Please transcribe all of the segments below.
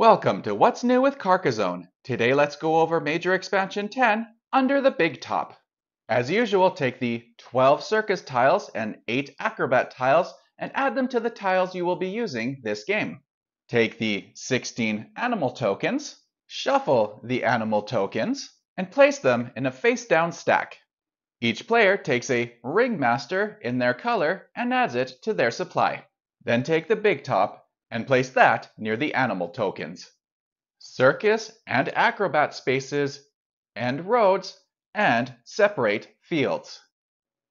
Welcome to What's New with Carcassonne. Today let's go over Major Expansion 10 under the Big Top. As usual, take the 12 circus tiles and 8 acrobat tiles and add them to the tiles you will be using this game. Take the 16 animal tokens, shuffle the animal tokens, and place them in a face-down stack. Each player takes a ringmaster in their color and adds it to their supply. Then take the big top and place that near the animal tokens. Circus and acrobat spaces and roads and separate fields.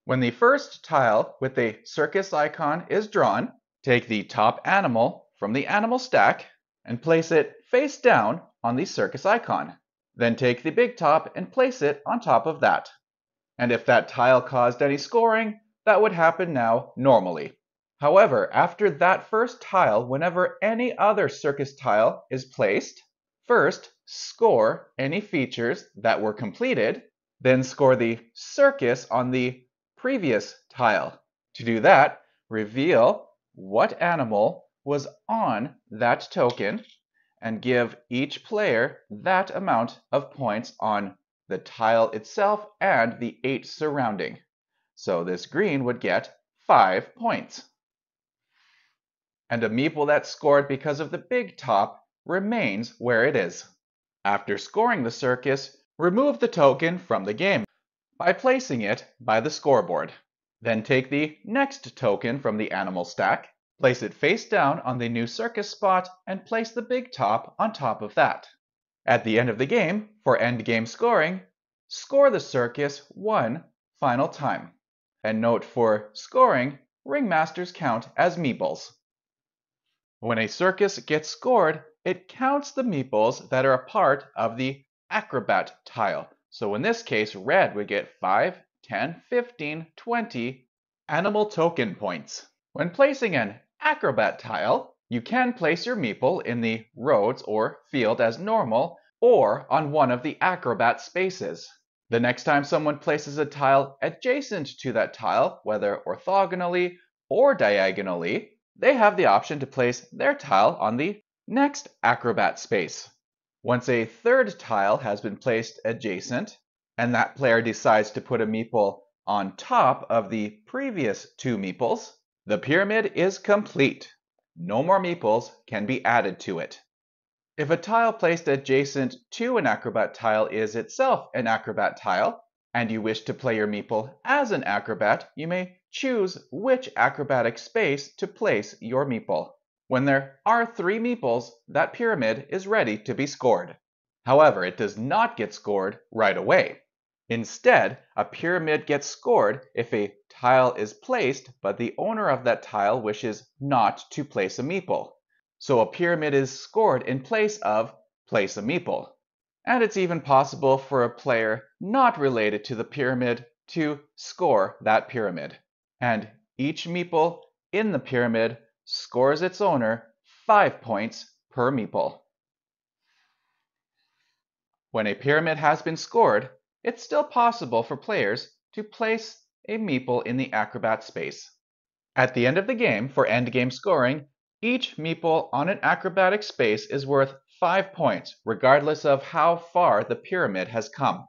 When the first tile with the circus icon is drawn, take the top animal from the animal stack and place it face down on the circus icon. Then take the big top and place it on top of that. And if that tile caused any scoring, that would happen now normally. However, after that first tile, whenever any other circus tile is placed, first score any features that were completed, then score the circus on the previous tile. To do that, reveal what animal was on that token and give each player that amount of points on the tile itself and the eight surrounding. So this green would get five points and a meeple that scored because of the big top remains where it is. After scoring the circus, remove the token from the game by placing it by the scoreboard. Then take the next token from the animal stack, place it face down on the new circus spot, and place the big top on top of that. At the end of the game, for end game scoring, score the circus one final time. And note for scoring, ringmasters count as meeples. When a circus gets scored, it counts the meeples that are a part of the acrobat tile. So in this case, red would get 5, 10, 15, 20 animal token points. When placing an acrobat tile, you can place your meeple in the roads or field as normal or on one of the acrobat spaces. The next time someone places a tile adjacent to that tile, whether orthogonally or diagonally, they have the option to place their tile on the next Acrobat space. Once a third tile has been placed adjacent, and that player decides to put a meeple on top of the previous two meeples, the pyramid is complete. No more meeples can be added to it. If a tile placed adjacent to an acrobat tile is itself an acrobat tile, and you wish to play your meeple as an acrobat, you may choose which acrobatic space to place your meeple. When there are three meeples, that pyramid is ready to be scored. However, it does not get scored right away. Instead, a pyramid gets scored if a tile is placed, but the owner of that tile wishes not to place a meeple. So a pyramid is scored in place of place a meeple. And it's even possible for a player not related to the pyramid to score that pyramid and each meeple in the pyramid scores its owner 5 points per meeple. When a pyramid has been scored, it's still possible for players to place a meeple in the acrobat space. At the end of the game, for endgame scoring, each meeple on an acrobatic space is worth 5 points, regardless of how far the pyramid has come.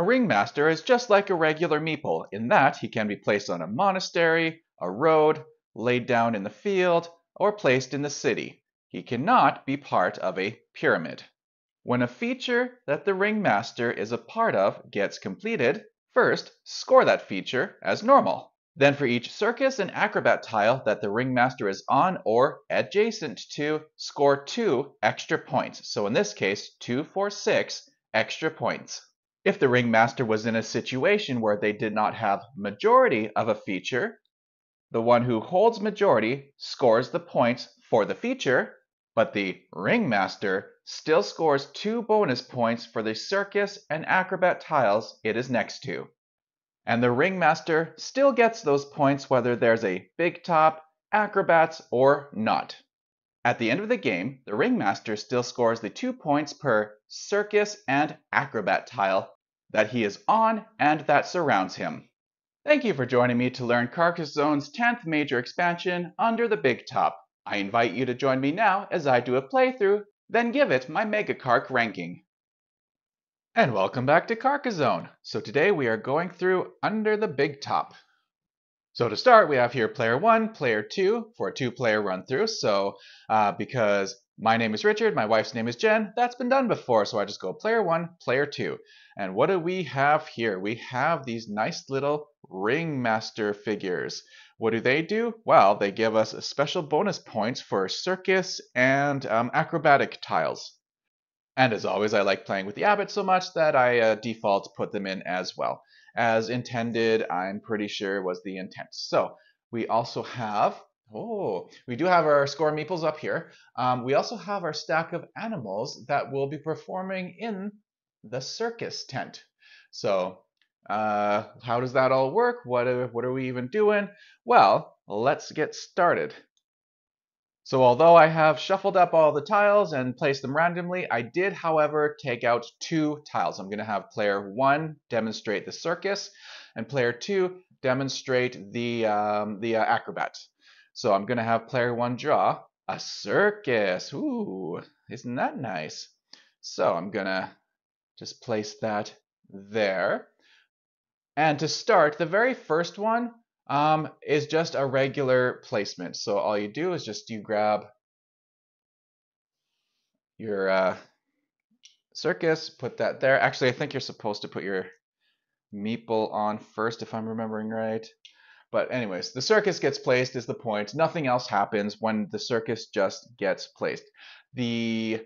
A ringmaster is just like a regular meeple in that he can be placed on a monastery, a road, laid down in the field, or placed in the city. He cannot be part of a pyramid. When a feature that the ringmaster is a part of gets completed, first score that feature as normal. Then for each circus and acrobat tile that the ringmaster is on or adjacent to, score two extra points. So in this case, two, four, six extra points. If the ringmaster was in a situation where they did not have majority of a feature, the one who holds majority scores the points for the feature, but the ringmaster still scores two bonus points for the circus and acrobat tiles it is next to. And the ringmaster still gets those points whether there's a big top, acrobats, or not. At the end of the game, the ringmaster still scores the two points per circus and acrobat tile that he is on and that surrounds him. Thank you for joining me to learn Carcassonne's 10th major expansion under the big top. I invite you to join me now as I do a playthrough then give it my Megacarc ranking. And welcome back to Carcassonne. So today we are going through Under the Big Top. So to start, we have here player one, player two for a two-player run-through. So uh, because my name is Richard, my wife's name is Jen, that's been done before. So I just go player one, player two. And what do we have here? We have these nice little ringmaster figures. What do they do? Well, they give us special bonus points for circus and um, acrobatic tiles. And as always, I like playing with the abbot so much that I uh, default put them in as well. As intended, I'm pretty sure was the intent. So we also have, oh, we do have our score meeples up here. Um, we also have our stack of animals that will be performing in the circus tent. So uh, how does that all work? What are, what are we even doing? Well, let's get started. So although I have shuffled up all the tiles and placed them randomly, I did, however, take out two tiles. I'm going to have player one demonstrate the circus, and player two demonstrate the, um, the uh, acrobat. So I'm going to have player one draw a circus. Ooh, isn't that nice? So I'm going to just place that there. And to start, the very first one um, is just a regular placement. So all you do is just you grab your uh, circus, put that there. Actually, I think you're supposed to put your meeple on first, if I'm remembering right. But anyways, the circus gets placed is the point. Nothing else happens when the circus just gets placed. The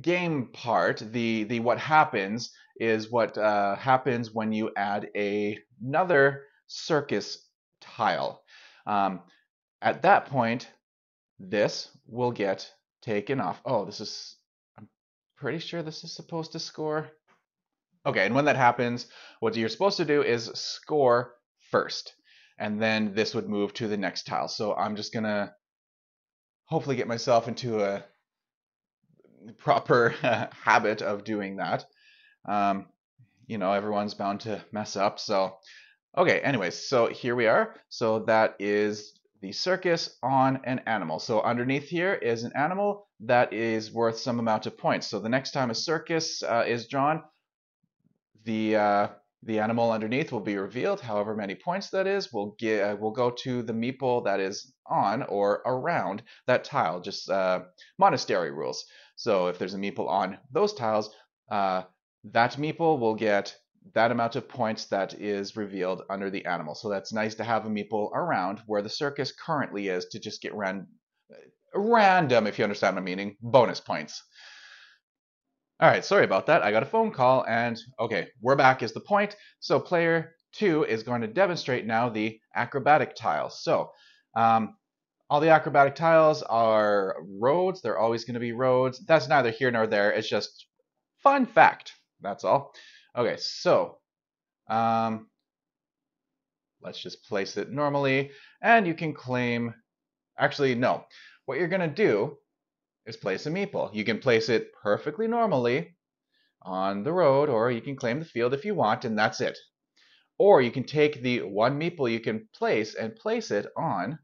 game part, the the what happens is what uh, happens when you add a, another circus tile. Um, at that point, this will get taken off. Oh, this is, I'm pretty sure this is supposed to score. Okay, and when that happens, what you're supposed to do is score first. And then this would move to the next tile. So I'm just gonna hopefully get myself into a proper habit of doing that. Um, you know, everyone's bound to mess up. So, okay, anyways, so here we are. So that is the circus on an animal. So underneath here is an animal that is worth some amount of points. So the next time a circus uh, is drawn, the uh, the animal underneath will be revealed. However many points that is, will get uh, will go to the meeple that is on or around that tile. Just uh, monastery rules. So if there's a meeple on those tiles, uh, that meeple will get that amount of points that is revealed under the animal. So that's nice to have a meeple around where the circus currently is to just get ran random, if you understand my meaning, bonus points. All right, sorry about that. I got a phone call and okay, we're back is the point. So player two is going to demonstrate now the acrobatic tiles. So um, all the acrobatic tiles are roads. They're always going to be roads. That's neither here nor there. It's just fun fact. That's all. Okay, so um, let's just place it normally. And you can claim, actually, no. What you're going to do is place a meeple. You can place it perfectly normally on the road, or you can claim the field if you want, and that's it. Or you can take the one meeple you can place and place it on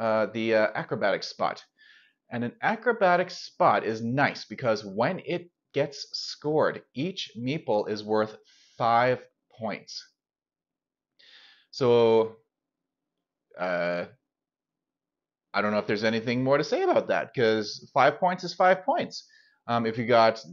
uh, the uh, acrobatic spot. And an acrobatic spot is nice because when it gets scored, each meeple is worth five points. So, uh, I don't know if there's anything more to say about that because five points is five points. Um, if you got,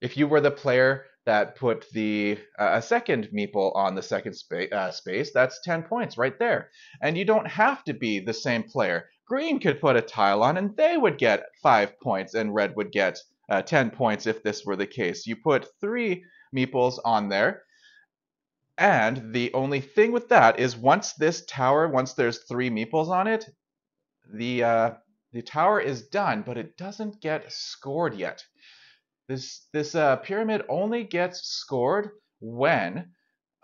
if you were the player that put the uh, a second meeple on the second spa- uh, space, that's 10 points right there. And you don't have to be the same player. Green could put a tile on and they would get 5 points and red would get uh, 10 points if this were the case. You put 3 meeples on there and the only thing with that is once this tower, once there's 3 meeples on it, the uh, the tower is done, but it doesn't get scored yet. This this uh, pyramid only gets scored when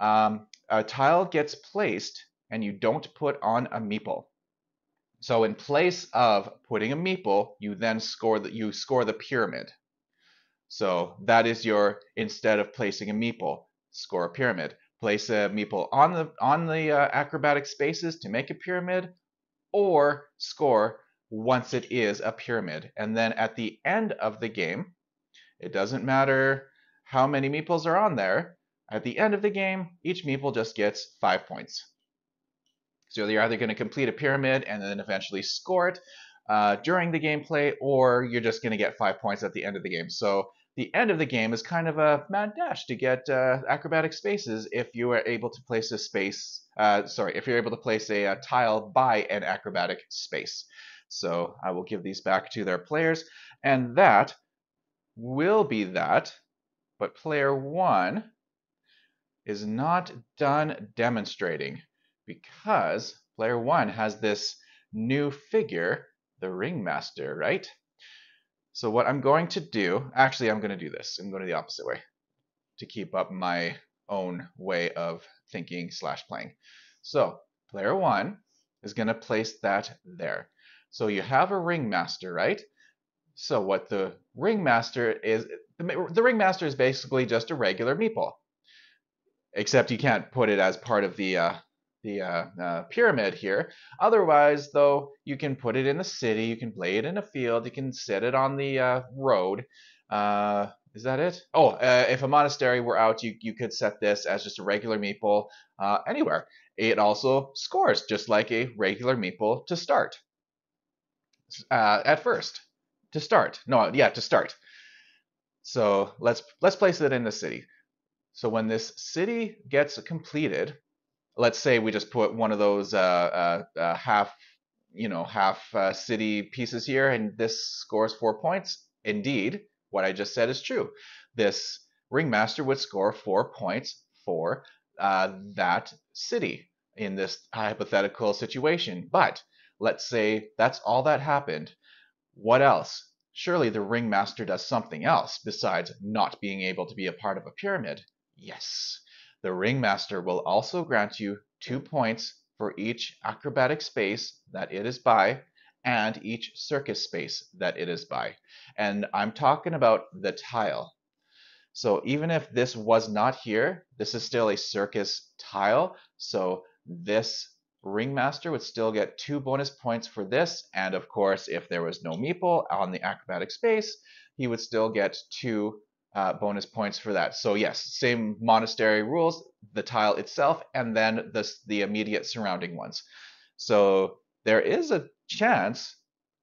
um, a tile gets placed and you don't put on a meeple. So in place of putting a meeple, you then score that you score the pyramid. So that is your instead of placing a meeple, score a pyramid. Place a meeple on the on the uh, acrobatic spaces to make a pyramid, or score once it is a pyramid. And then at the end of the game, it doesn't matter how many meeples are on there. At the end of the game, each meeple just gets five points. So you're either going to complete a pyramid and then eventually score it uh, during the gameplay, or you're just going to get five points at the end of the game. So the end of the game is kind of a mad dash to get uh, acrobatic spaces if you are able to place a space. Uh, sorry, if you're able to place a, a, tile by an acrobatic space. So I will give these back to their players, and that will be that. But player one is not done demonstrating because player one has this new figure, the ringmaster, right? So what I'm going to do, actually I'm going to do this. I'm going to the opposite way to keep up my own way of thinking slash playing. So player one is going to place that there. So you have a ringmaster, right? So what the ringmaster is, the, the ringmaster is basically just a regular meeple, except you can't put it as part of the uh, the uh, uh, pyramid here. Otherwise, though, you can put it in the city, you can play it in a field, you can set it on the uh, road. Uh, is that it? Oh, uh, if a monastery were out, you, you could set this as just a regular meeple uh, anywhere. It also scores just like a regular meeple to start. at first, to start. No, yeah, to start. So let's let's place it in the city. So when this city gets completed, let's say we just put one of those uh, uh, uh half, you know, half uh, city pieces here, and this scores four points. Indeed, what I just said is true. This ringmaster would score four points for uh, that city in this hypothetical situation. But let's say that's all that happened. What else? Surely the ringmaster does something else besides not being able to be a part of a pyramid. Yes. The ringmaster will also grant you two points for each acrobatic space that it is by and each circus space that it is by. And I'm talking about the tile. So even if this was not here, this is still a circus tile. So this ringmaster would still get two bonus points for this. And of course, if there was no meeple on the acrobatic space, he would still get two uh, bonus points for that. So yes, same monastery rules, the tile itself, and then the, the immediate surrounding ones. So there is a chance,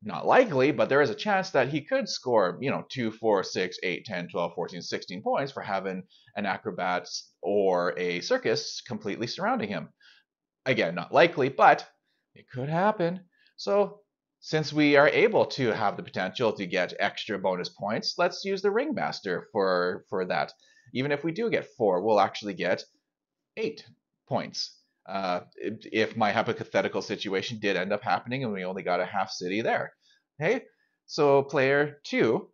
not likely, but there is a chance that he could score, you know, 2, 4, 6, 8, 10, 12, 14, 16 points for having an acrobat or a circus completely surrounding him. Again, not likely, but it could happen. So since we are able to have the potential to get extra bonus points, let's use the Ringmaster for, for that. Even if we do get four, we'll actually get eight points. Uh, if my hypothetical situation did end up happening and we only got a half city there. Okay, so player two,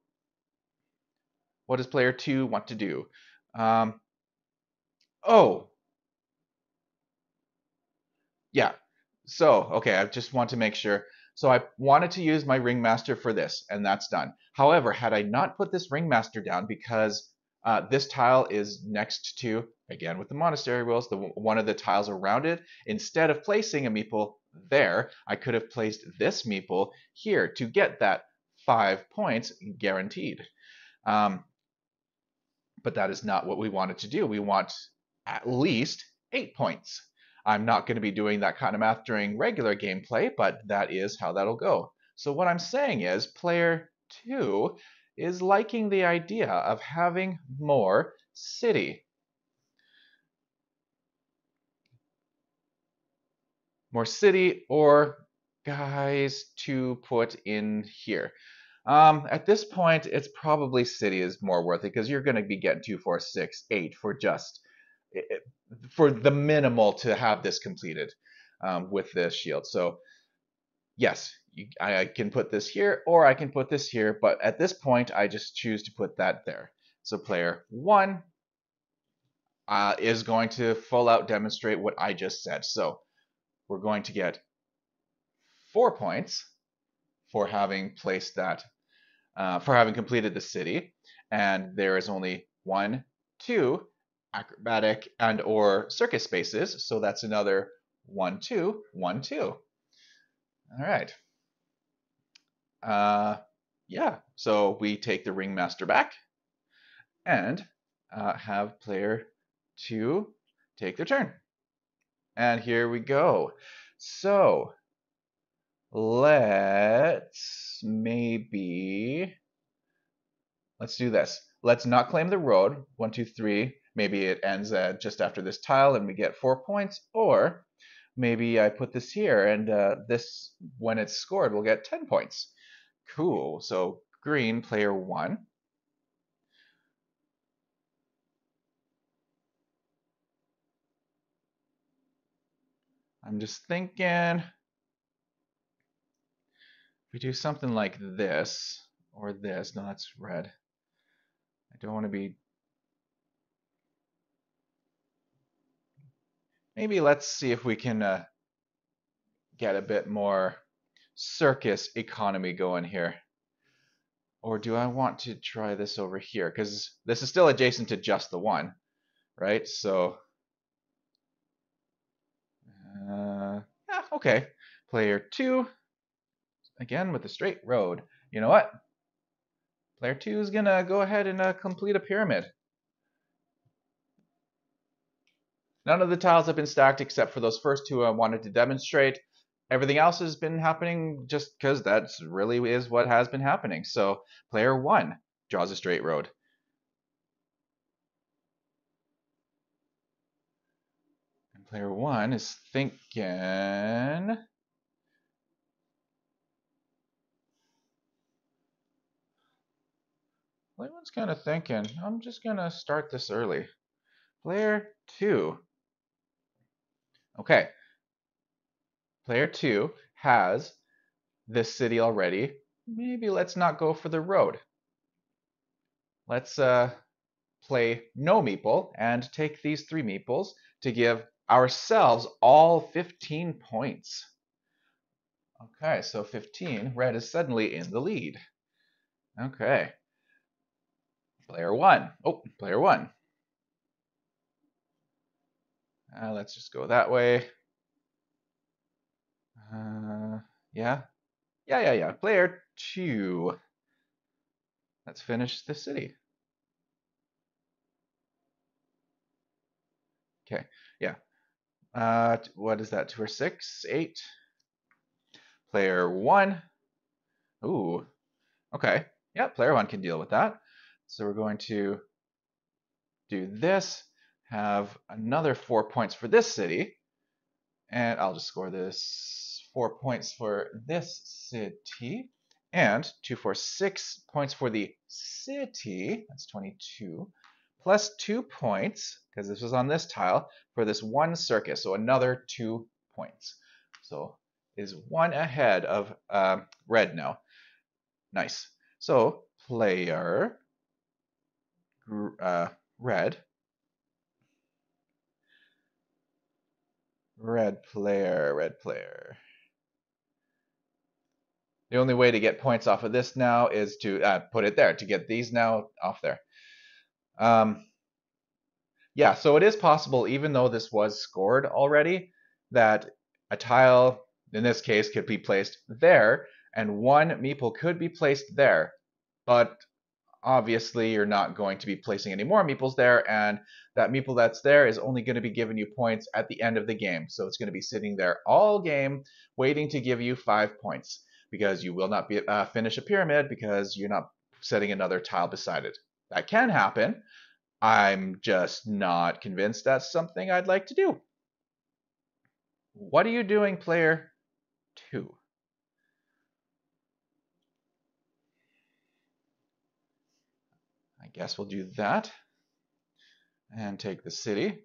what does player two want to do? Um, oh, yeah. So, okay, I just want to make sure. So I wanted to use my ringmaster for this, and that's done. However, had I not put this ringmaster down because uh, this tile is next to, again with the monastery rules, the one of the tiles around it, instead of placing a meeple there, I could have placed this meeple here to get that five points guaranteed. Um, but that is not what we wanted to do. We want at least eight points. I'm not going to be doing that kind of math during regular gameplay, but that is how that'll go. So what I'm saying is player 2 is liking the idea of having more city. More city or guys to put in here. Um, at this point, it's probably city is more worth it because you're going to be getting two, four, six, eight for just for the minimal to have this completed um, with this shield. So yes, you, I can put this here or I can put this here, but at this point I just choose to put that there. So player one uh, is going to full out demonstrate what I just said. So we're going to get four points for having placed that, uh, for having completed the city. And there is only one, two, acrobatic and or circus spaces. So that's another one, two, one, two. All right. uh, yeah, so we take the ringmaster back and uh, have player two take their turn. And here we go. So let's maybe, let's do this. Let's not claim the road. One, two, three. Maybe it ends at just after this tile and we get four points. Or maybe I put this here and uh, this, when it's scored, we'll get 10 points. Cool. So green, player one. I'm just thinking if we do something like this or this, no, that's red. I don't want to be. Maybe let's see if we can uh, get a bit more circus economy going here. Or do I want to try this over here? Because this is still adjacent to just the one, right? So, uh, yeah, okay. Player two, again with the straight road. You know what? Player two is gonna go ahead and uh, complete a pyramid. None of the tiles have been stacked except for those first two I wanted to demonstrate everything else has been happening just because that's really is what has been happening. So player one draws a straight road. And player one is thinking. Player one's kind of thinking, I'm just going to start this early. Player two. Okay, Player two has this city already. Maybe let's not go for the road. Let's uh, play no meeple and take these three meeples to give ourselves all 15 points. Okay, so 15. Red is suddenly in the lead. Okay. Player one. Oh, player one. Uh, let's just go that way. Uh, yeah. Yeah, yeah, yeah. Player two. Let's finish the city. Okay, yeah. Uh, what is that? Two or six? Eight. Player one. Ooh. Okay. Yeah, player one can deal with that. So we're going to do this, have another four points for this city, and I'll just score this. Four points for this city, and two for six points for the city, that's 22, plus two points, because this was on this tile, for this one circus, so another two points. So is one ahead of uh, red now. Nice. So player uh, red red player red player the only way to get points off of this now is to uh, put it there, to get these now off there. Um, yeah, so it is possible, even though this was scored already, that a tile, in this case, could be placed there, and one meeple could be placed there. But obviously, you're not going to be placing any more meeples there, and that meeple that's there is only going to be giving you points at the end of the game. So it's going to be sitting there all game, waiting to give you five points because you will not be, uh, finish a pyramid because you're not setting another tile beside it. That can happen. I'm just not convinced that's something I'd like to do. What are you doing, player two? Guess we'll do that. And take the city.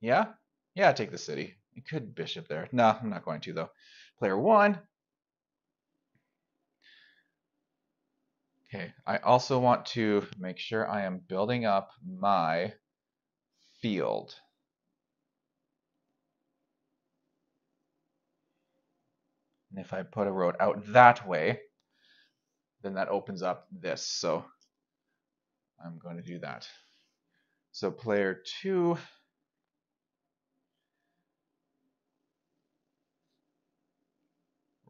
Yeah? Yeah, take the city. You could bishop there. No, I'm not going to, though. Player one Okay, I also want to make sure I am building up my field. And if I put a road out that way, then that opens up this. So I'm going to do that. So player two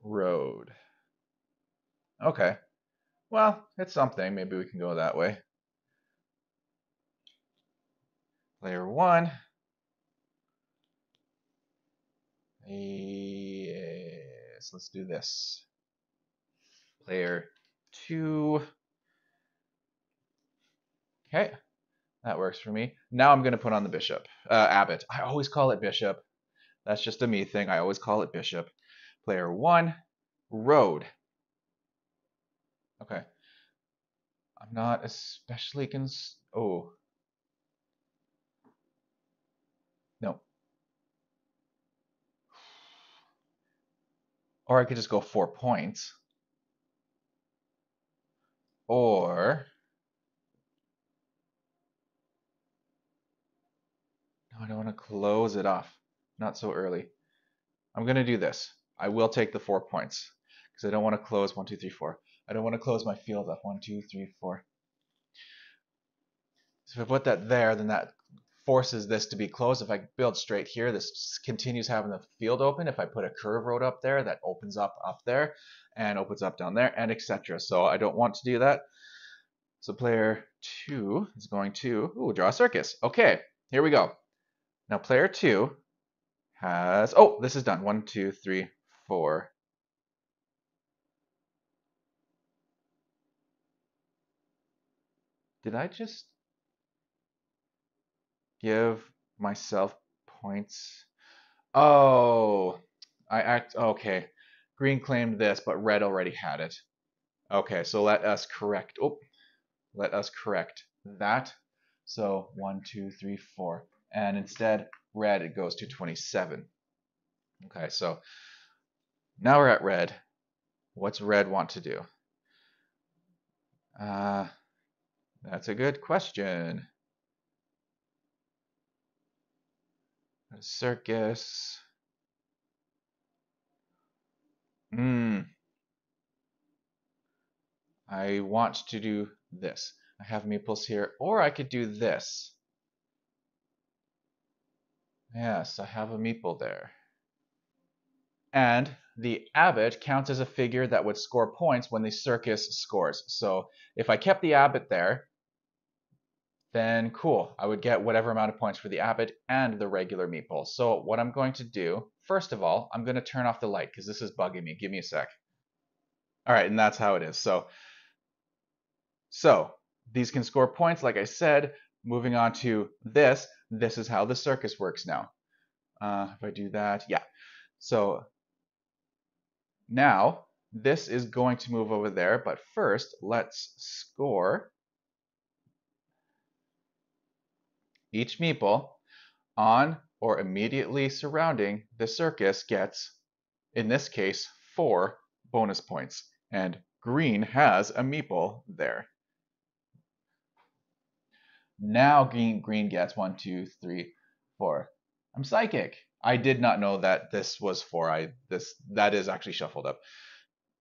road. Okay. Well, it's something. Maybe we can go that way. Player one. Yes, let's do this. Player two. Okay, that works for me. Now I'm going to put on the bishop. Uh, abbot. I always call it bishop. That's just a me thing. I always call it bishop. Player one, road. Okay. I'm not especially cons. Oh. No. Or I could just go four points. Or. I don't want to close it off. Not so early. I'm going to do this. I will take the four points because I don't want to close one, two, three, four. I don't want to close my field up. One, two, three, four. So if I put that there, then that forces this to be closed. If I build straight here, this continues having the field open. If I put a curve road up there, that opens up up there and opens up down there and etc. So I don't want to do that. So player two is going to ooh, draw a circus. Okay, here we go. Now player two has, oh, this is done. One, two, three, four. Did I just give myself points? Oh, I act, okay. Green claimed this, but red already had it. Okay, so let us correct, oh, let us correct that. So one, two, three, four. And instead, red, it goes to 27. Okay, so now we're at red. What's red want to do? Uh, that's a good question. A circus. Hmm. I want to do this. I have meeples here, or I could do this. Yes, I have a meeple there. And the abbot counts as a figure that would score points when the circus scores. So if I kept the abbot there, then cool, I would get whatever amount of points for the abbot and the regular meeple. So what I'm going to do, first of all, I'm going to turn off the light because this is bugging me. Give me a sec. All right, and that's how it is. So, so these can score points, like I said. Moving on to this, this is how the circus works now. Uh, if I do that, yeah. So now this is going to move over there, but first let's score each meeple on or immediately surrounding the circus gets, in this case, four bonus points. And green has a meeple there. Now green, green gets one, two, three, four. I'm psychic. I did not know that this was four. I this that is actually shuffled up.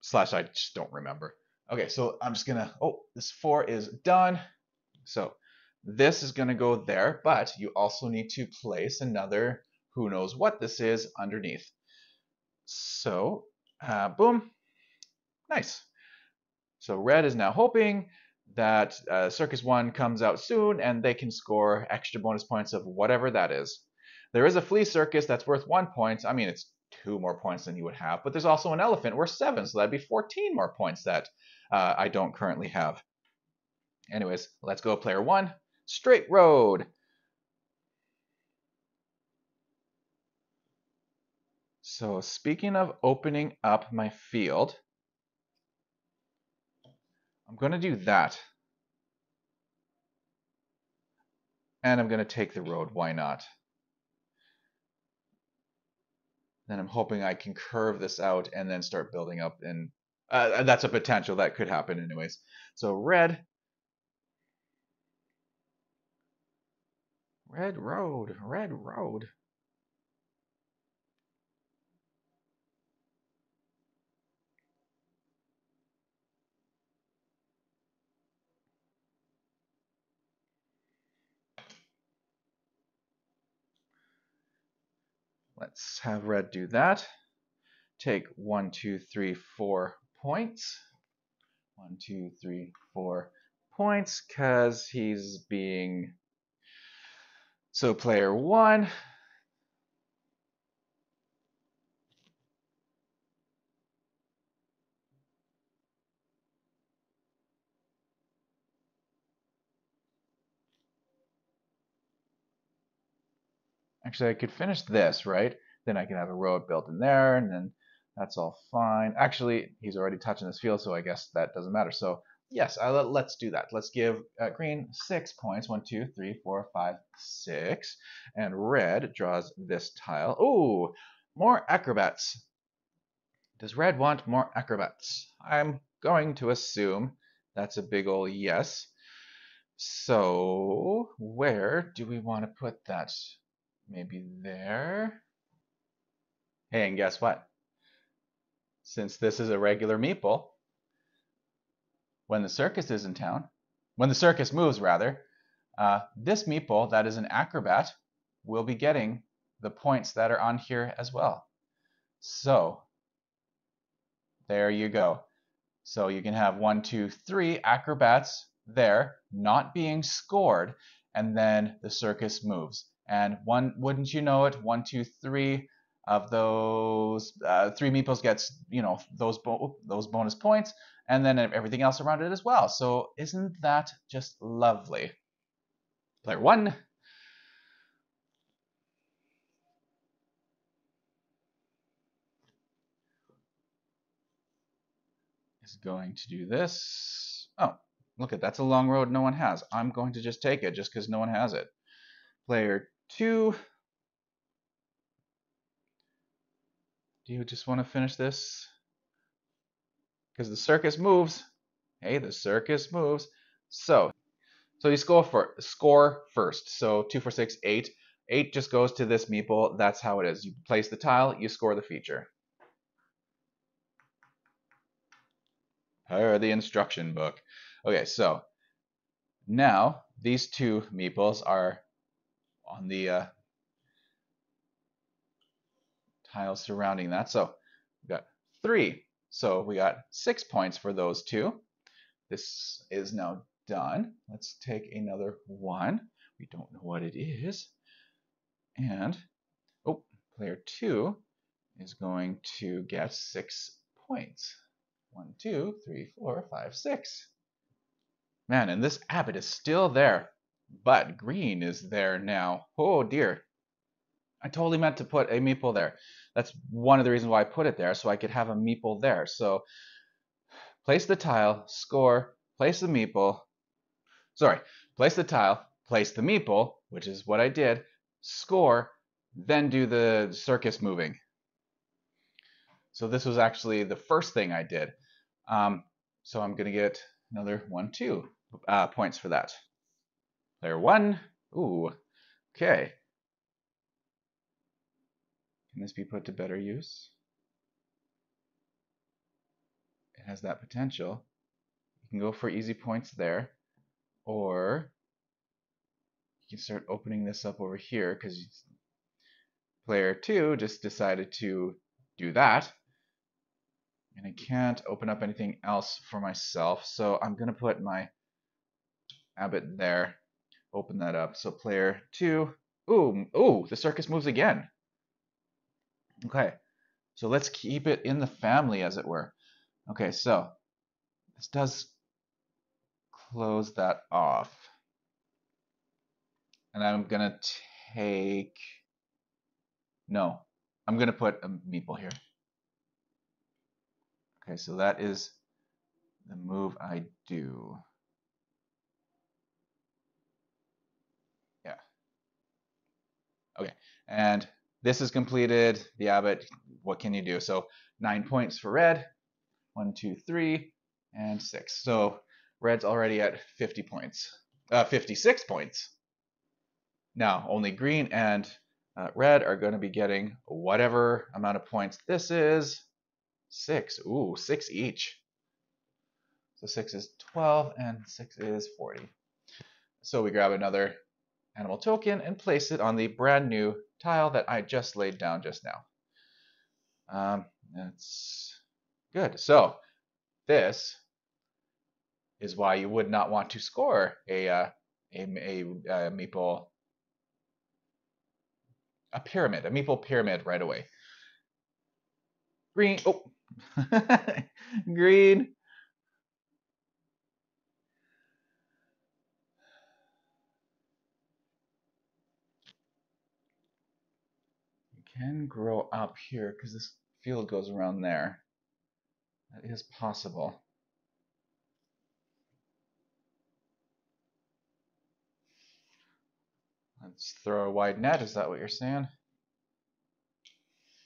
Slash I just don't remember. Okay, so I'm just gonna oh this four is done. So this is gonna go there, but you also need to place another who knows what this is underneath. So uh, boom, nice. So red is now hoping that uh, Circus 1 comes out soon and they can score extra bonus points of whatever that is. There is a flea circus that's worth one point. I mean, it's two more points than you would have, but there's also an elephant worth seven, so that'd be 14 more points that uh, I don't currently have. Anyways, let's go player one. Straight road. So speaking of opening up my field, I'm going to do that. And I'm going to take the road. Why not? Then I'm hoping I can curve this out and then start building up. And uh, that's a potential that could happen anyways. So red. Red road. Red road. Let's have red do that. Take one, two, three, four points. one, two, three, four points because he's being so player one Actually, I could finish this, right? Then I can have a road built in there, and then that's all fine. Actually, he's already touching this field, so I guess that doesn't matter. So yes, I, let's do that. Let's give uh, green six points. One, two, three, four, five, six. And red draws this tile. Ooh, more acrobats. Does red want more acrobats? I'm going to assume that's a big ol' yes. So where do we want to put that? Maybe there. Hey, and guess what? Since this is a regular meeple, when the circus is in town, when the circus moves rather, uh, this meeple that is an acrobat will be getting the points that are on here as well. So there you go. So you can have one, two, three acrobats there not being scored, and then the circus moves. And one, wouldn't you know it, one, two, three of those uh, three meeples gets you know those bo those bonus points, and then everything else around it as well. So isn't that just lovely? Player one. Is going to do this. Oh, look at that's a long road no one has. I'm going to just take it just because no one has it. Player two. Do you just want to finish this? Because the circus moves. Hey, the circus moves. So, so you score for score first. So two, four, six, eight. Eight just goes to this meeple. That's how it is. You place the tile, you score the feature. Per the instruction book. Okay, so now these two meeples are on the uh, tiles surrounding that. So we got three. So we got six points for those two. This is now done. Let's take another one. We don't know what it is. And, oh, player two is going to get six points. One, two, three, four, five, six. Man, and this abbot is still there. But green is there now. Oh dear. I totally meant to put a meeple there. That's one of the reasons why I put it there, so I could have a meeple there. So place the tile, score, place the meeple. Sorry, place the tile, place the meeple, which is what I did, score, then do the circus moving. So this was actually the first thing I did. Um, so I'm going to get another one, two uh, points for that. Player one. Ooh, okay. Can this be put to better use? It has that potential. You can go for easy points there, or you can start opening this up over here because player two just decided to do that. And I can't open up anything else for myself, so I'm going to put my abbot there open that up. So player two, ooh, ooh, the circus moves again. Okay, so let's keep it in the family as it were. Okay, so this does close that off. And I'm gonna take, no, I'm gonna put a meeple here. Okay, so that is the move I do. And this is completed. The abbot, what can you do? So nine points for red. One, two, three, and six. So red's already at 50 points. Uh, 56 points. Now, only green and uh, red are going to be getting whatever amount of points this is. Six. Ooh, six each. So six is 12 and six is 40. So we grab another animal token and place it on the brand new tile that I just laid down just now. Um, that's good. So this is why you would not want to score a uh, a, a, a meeple a pyramid, a meeple pyramid right away. Green, oh, green. Can grow up here because this field goes around there. That is possible. Let's throw a wide net. Is that what you're saying?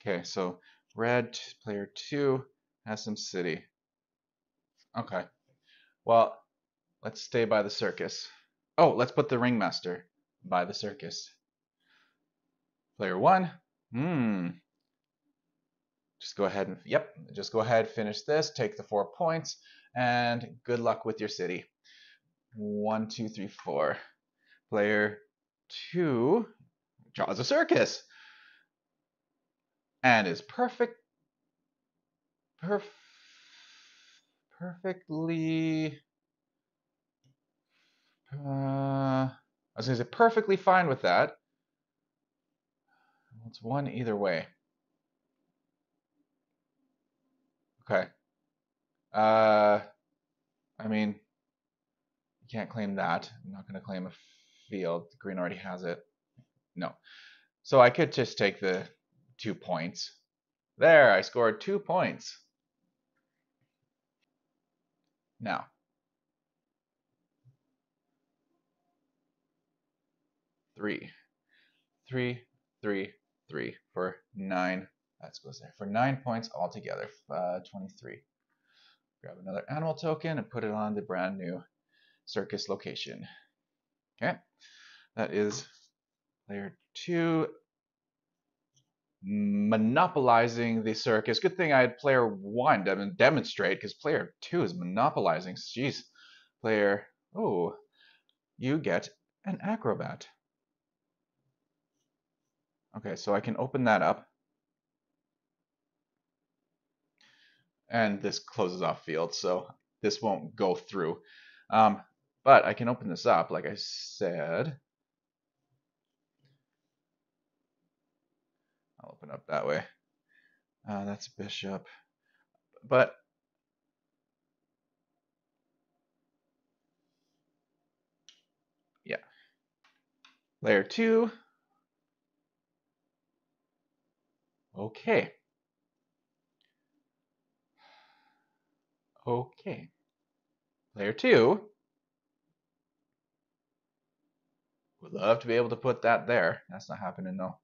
Okay, so red player two has some city. Okay. Well, let's stay by the circus. Oh, let's put the ringmaster by the circus. Player one. Hmm. Just go ahead and, yep, just go ahead, finish this, take the four points, and good luck with your city. One, two, three, four. Player two draws a circus and is perfect perf perfectly uh, I was going to say perfectly fine with that. It's one either way. Okay. Uh, I mean, you can't claim that. I'm not going to claim a field. Green already has it. No. So I could just take the two points. There, I scored two points. Now, three, three, three, three for nine. That goes there for nine points altogether. Uh, 23. Grab another animal token and put it on the brand new circus location. Okay, that is layer two monopolizing the circus. Good thing I had player one dem demonstrate because player two is monopolizing. Jeez, player, oh, you get an acrobat. Okay, so I can open that up. And this closes off field, so this won't go through. Um, but I can open this up, like I said. I'll open up that way. Uh, that's bishop. But yeah. Layer two. Okay. Okay. Layer two. Would love to be able to put that there. That's not happening though.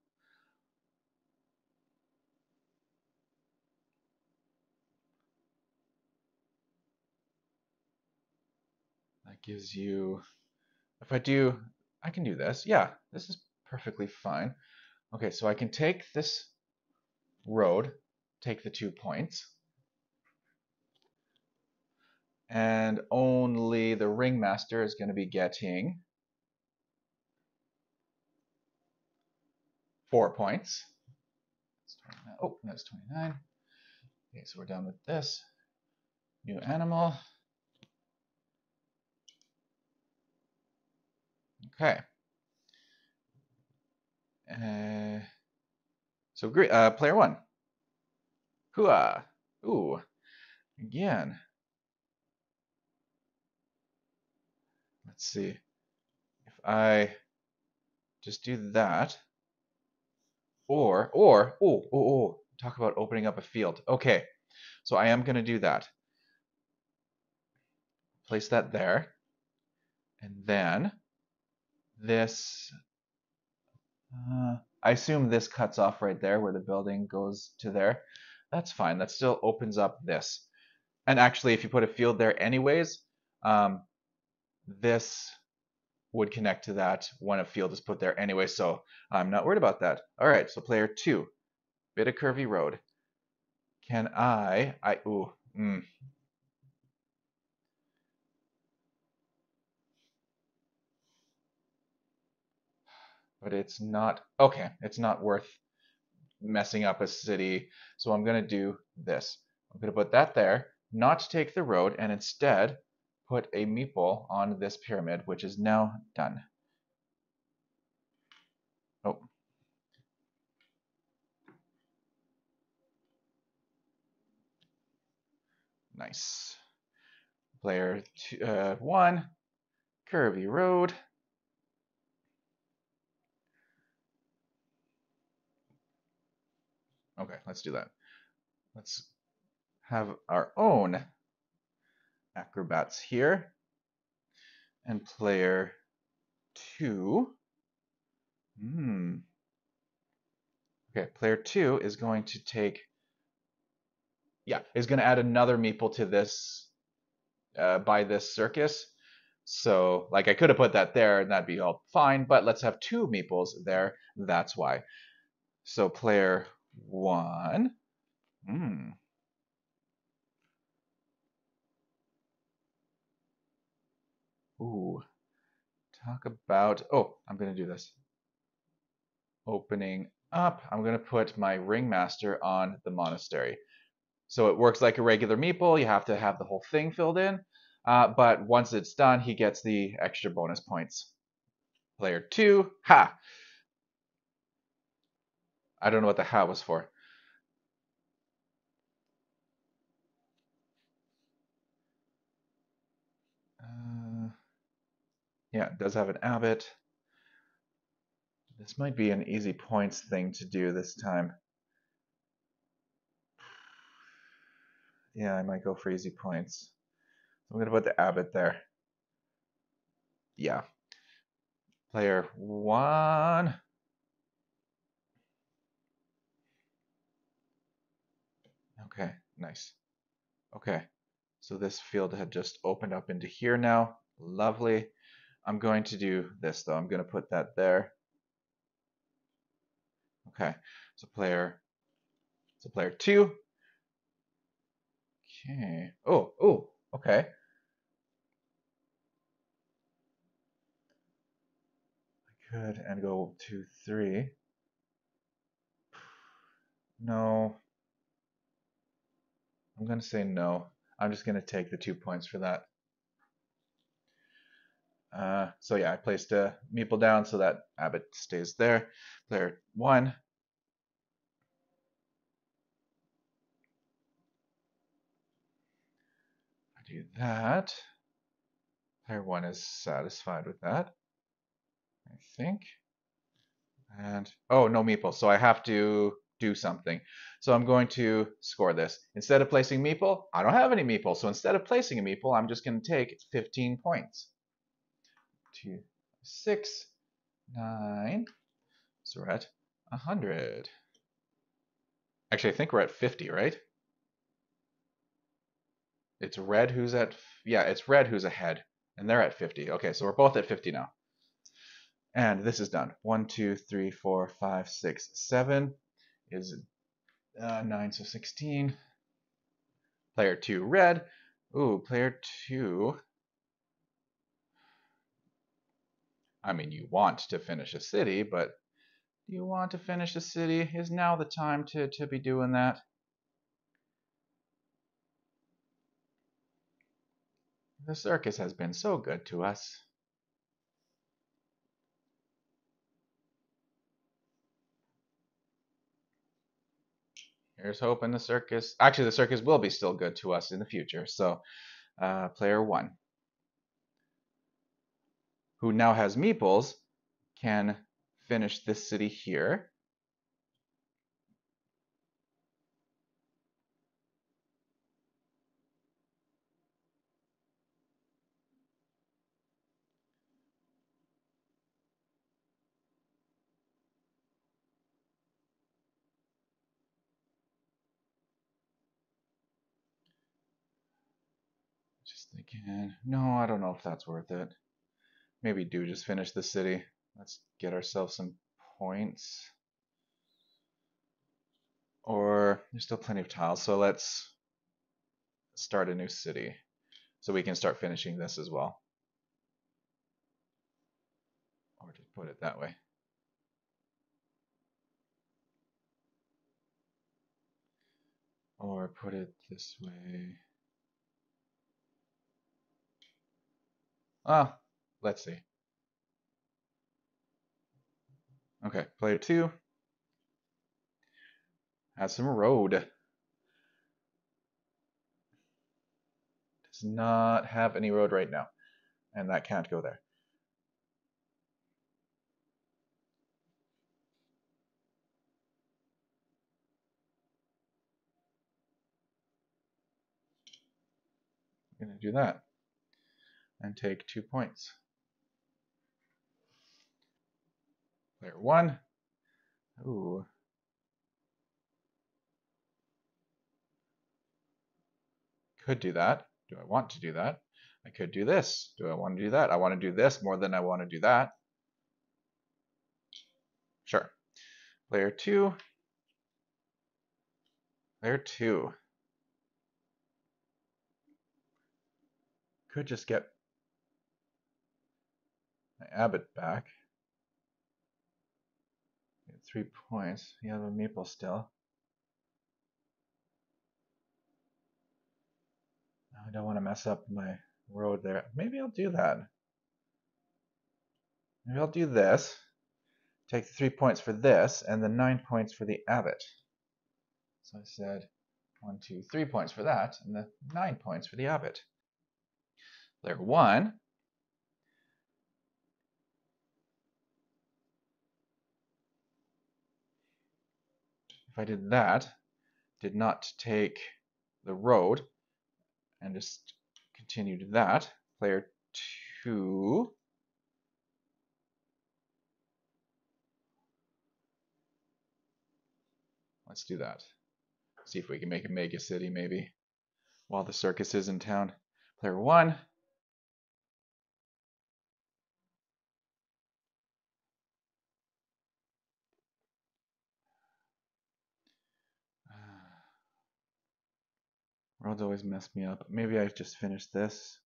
That gives you, if I do, I can do this. Yeah, this is perfectly fine. Okay, so I can take this road, take the two points, and only the ringmaster is going to be getting four points. Oh, that's 29. Okay, so we're done with this. New animal. Okay. Uh, so great, uh, player one. Hua. Ooh. Again. Let's see. If I just do that, or, or, oh, oh, oh, talk about opening up a field. Okay, so I am going to do that. Place that there. And then this, uh, I assume this cuts off right there where the building goes to there. That's fine. That still opens up this. And actually, if you put a field there anyways, um, this would connect to that when a field is put there anyway, so I'm not worried about that. All right, so player two, bit of curvy road. Can I, I, ooh, mm. But it's not, okay, it's not worth messing up a city. So I'm gonna do this. I'm gonna put that there, not take the road, and instead put a meeple on this pyramid, which is now done. Oh. Nice. Player two, uh, one, curvy road. Okay, let's do that. Let's have our own acrobats here. And player two. Hmm. Okay, player two is going to take, yeah, is going to add another meeple to this, uh, by this circus. So, like, I could have put that there and that'd be all fine, but let's have two meeples there. That's why. So, player one. Hmm. Ooh. Talk about, oh, I'm going to do this. Opening up, I'm going to put my ringmaster on the monastery. So it works like a regular meeple. You have to have the whole thing filled in. Uh, but once it's done, he gets the extra bonus points. Player two, ha! I don't know what the hat was for. Uh, yeah, it does have an abbot. This might be an easy points thing to do this time. Yeah, I might go for easy points. I'm going to put the abbot there. Yeah. Player one. Okay, nice. Okay, so this field had just opened up into here now. Lovely. I'm going to do this though. I'm going to put that there. Okay, so player, so player two. Okay. Oh, oh, okay. I could and go two, three. No. I'm going to say no. I'm just going to take the two points for that. Uh, so yeah, I placed a meeple down so that Abbott stays there. Player one. I do that. Player one is satisfied with that. I think. And, oh, no meeple. So I have to do something. So I'm going to score this. Instead of placing meeple, I don't have any meeple. So instead of placing a meeple, I'm just going to take 15 points two, six, nine. So we're at 100. Actually, I think we're at 50, right? It's red who's at, yeah, it's red who's ahead, and they're at 50. Okay, so we're both at 50 now. And this is done. One, two, three, four, five, six, seven is uh, 9, so 16. Player 2, red. Ooh, player 2 I mean, you want to finish a city, but do you want to finish a city? Is now the time to, to be doing that? The circus has been so good to us. Here's hoping the circus, actually the circus will be still good to us in the future. So, uh, player one who now has meeples, can finish this city here. Thinking, no, I don't know if that's worth it maybe do just finish the city. Let's get ourselves some points. Or there's still plenty of tiles, so let's start a new city. So we can start finishing this as well. Or just put it that way. Or put it this way. Ah, let's see. Okay, player two has some road. Does not have any road right now, and that can't go there. I'm going to do that and take two points. Player one. Ooh. Could do that. Do I want to do that? I could do this. Do I want to do that? I want to do this more than I want to do that. Sure. Player two. Player two. Could just get my Abbot back. Three points. You have a Meeple still. I don't want to mess up my road there. Maybe I'll do that. Maybe I'll do this. Take the three points for this, and the nine points for the abbot. So I said one, two, three points for that, and the nine points for the abbot. Layer one. If I did that, did not take the road, and just continued that. Player 2 Let's do that. See if we can make a mega city maybe while the circus is in town. Player 1 Roads always mess me up. Maybe I just finished this.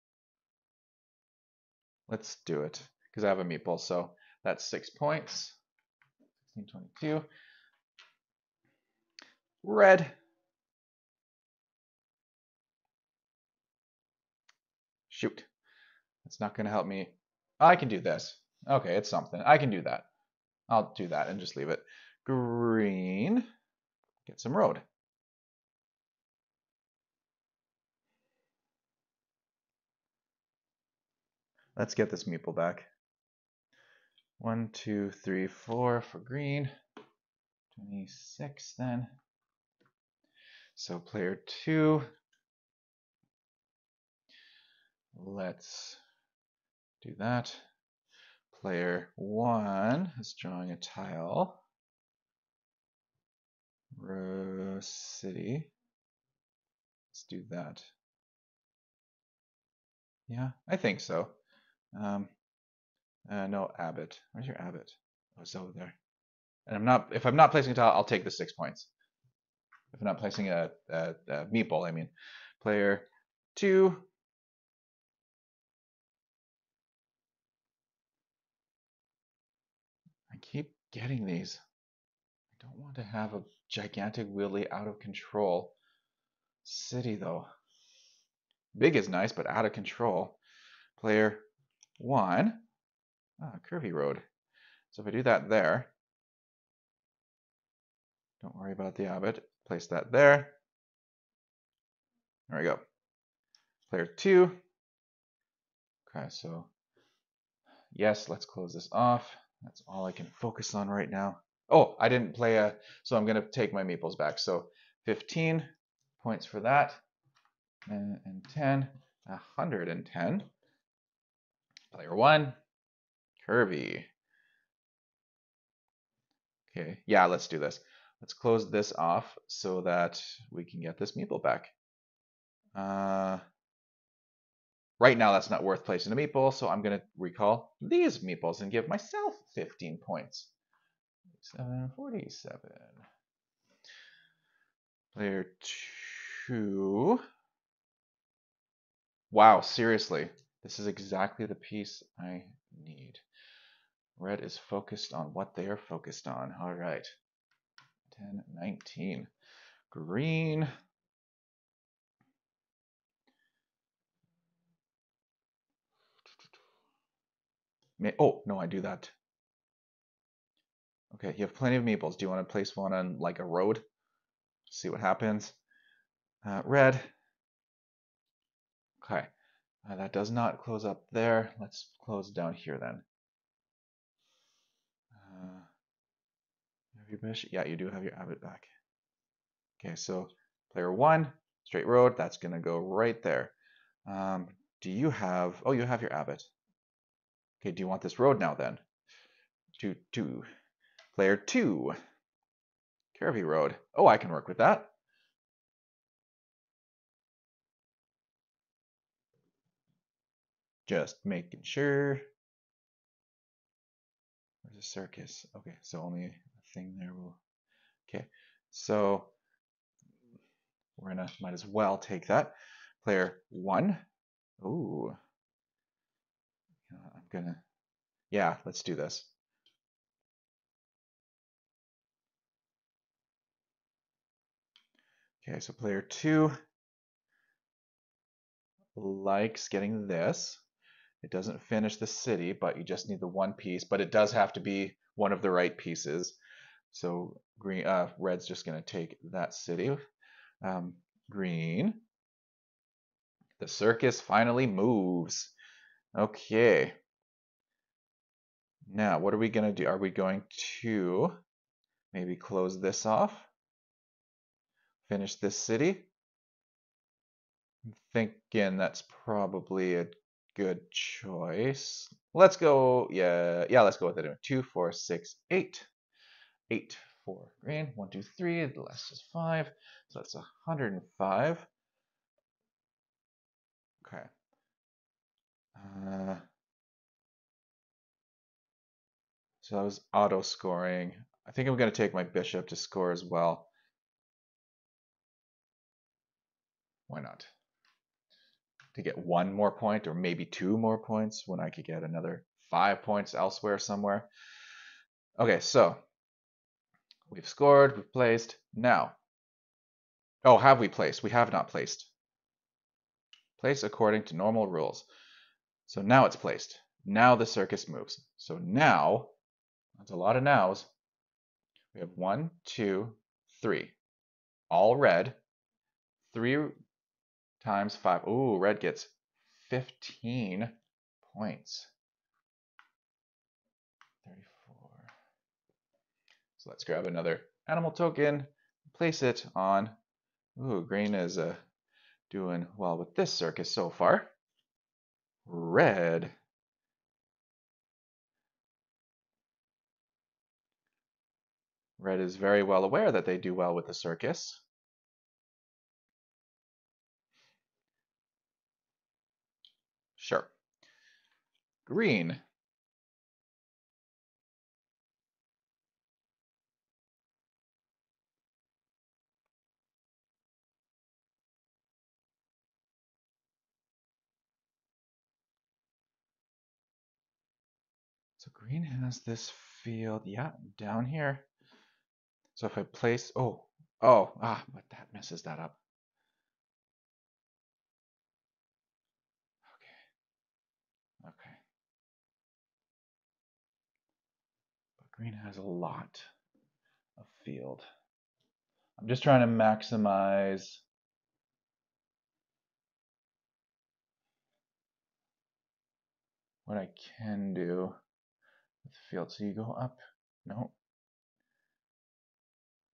Let's do it because I have a meeple. So that's six points. 1622. Red. Shoot. That's not going to help me. I can do this. Okay, it's something. I can do that. I'll do that and just leave it. Green. Get some road. Let's get this meeple back. One, two, three, four for green. 26 then. So player two. Let's do that. Player one is drawing a tile. Rose City. Let's do that. Yeah, I think so. Um, uh, no, Abbot. Where's your Abbot? Oh, it's over there. And I'm not. If I'm not placing a tile, I'll take the six points. If I'm not placing a, a, a meeple, I mean, player two. I keep getting these. I don't want to have a gigantic, wheelie, out of control city though. Big is nice, but out of control. Player one, ah, curvy road. So if I do that there, don't worry about the abbot, place that there. There we go. Player two. Okay, so yes, let's close this off. That's all I can focus on right now. Oh, I didn't play a, so I'm going to take my meeples back. So 15 points for that, and, and 10, 110. Player one, curvy. Okay, yeah, let's do this. Let's close this off so that we can get this meeple back. Uh, right now, that's not worth placing a meeple, so I'm going to recall these meeples and give myself 15 points. 747. Player two. Wow, seriously. This is exactly the piece I need. Red is focused on what they are focused on. All right. 10, 19. Green. may, oh, no, I do that. Okay, you have plenty of meeples. Do you want to place one on like a road? See what happens. Uh, red. Okay, uh, that does not close up there. Let's close down here then. Uh, have your? Yeah, you do have your abbot back. Okay, so player one, straight road. That's going to go right there. Um, do you have? Oh, you have your abbot. Okay, do you want this road now then? Two, two. Player two. Curvy road. Oh, I can work with that. Just making sure. There's a circus. Okay, so only a thing there will. Okay, so we're gonna might as well take that. Player one. Ooh. I'm gonna. Yeah, let's do this. Okay, so player two likes getting this. It doesn't finish the city, but you just need the one piece, but it does have to be one of the right pieces. So green, uh, red's just going to take that city. Um, green. The circus finally moves. Okay. Now, what are we going to do? Are we going to maybe close this off? finish this city. I'm thinking that's probably a good choice. Let's go, yeah, yeah, let's go with it. Two, four, six, eight. Eight, four, green. One, two, three, the last is five. So that's 105. Okay. Uh, so that was auto scoring. I think I'm going to take my bishop to score as well. Why not? To get one more point or maybe two more points when I could get another five points elsewhere somewhere. Okay, so we've scored, we've placed. Now, oh, have we placed? We have not placed. Place according to normal rules. So now it's placed. Now the circus moves. So now, that's a lot of nows. We have one, two, three. All red. Three times 5. Ooh, red gets 15 points. 34. So let's grab another animal token, place it on. Ooh, green is uh, doing well with this circus so far. Red. Red is very well aware that they do well with the circus. Sure. Green. So green has this field, yeah, down here. So if I place, oh, oh, ah, but that messes that up. Green has a lot of field. I'm just trying to maximize what I can do with the field. So you go up, no.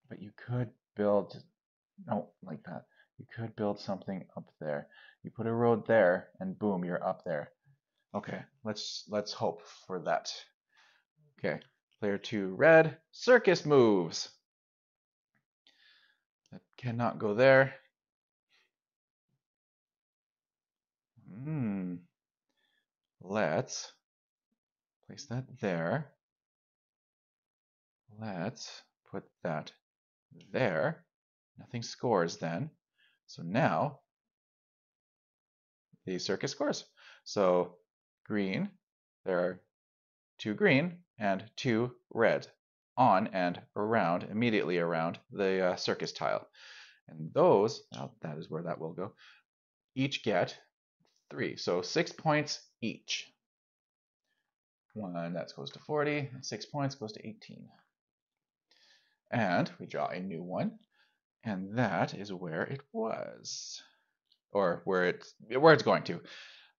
But you could build, no, like that. You could build something up there. You put a road there and boom, you're up there. Okay, let's let's hope for that. Okay, Player 2 red, circus moves. That cannot go there. Hmm. Let's place that there. Let's put that there. Nothing scores then. So now the circus scores. So green, there are two green, and two red on and around, immediately around the uh, circus tile. And those, well, that is where that will go, each get three. So six points each. One that goes to 40, six points goes to 18. And we draw a new one, and that is where it was, or where it's where it's going to.